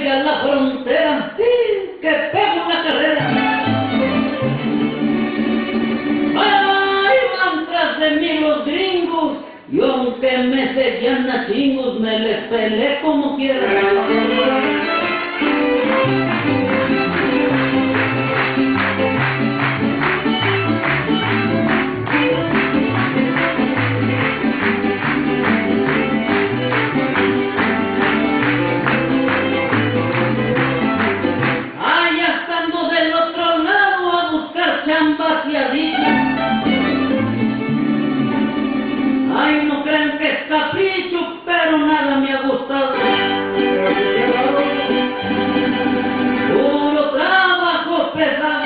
llega la frontera, sí, que pego una carrera. Ay, van tras de mí los gringos, y aunque me seguían a chingos, me les pelé como quiera. Ay, no crean que es capricho, pero nada me ha gustado. Puro trabajo pesado.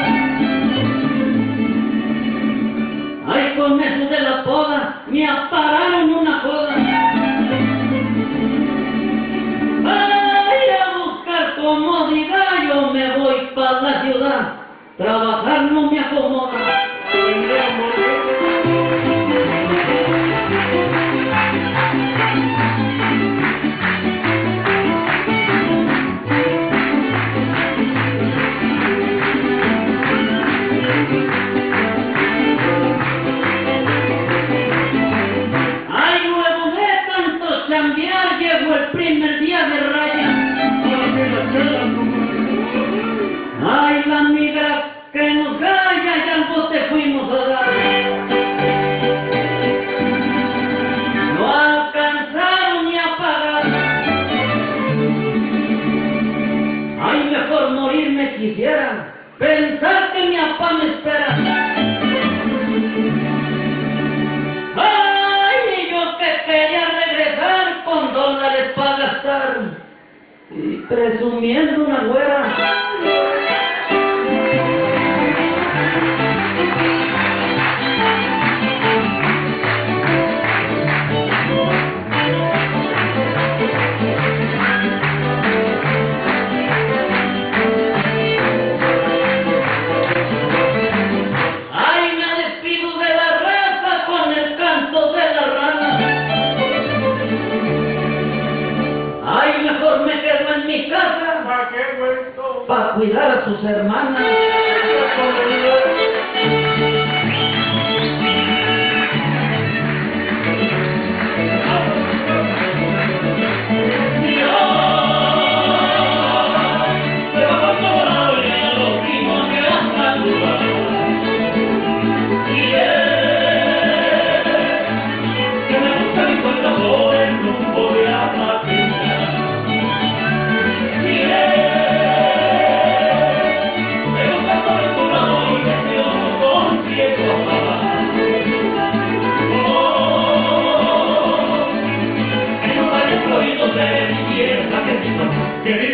Ay, con eso de la poda, me apararon una joda. Ay, a buscar comodidad, yo me voy para la ciudad. No me acomoda. Chambear, llegó el primer día de raya. Bote fuimos a dar. No alcanzaron ni a pagar. Ay, mejor morirme quisiera, pensar que mi papá me espera. Ay, yo para cuidar a sus hermanas. sobre mi tierra querido, querido.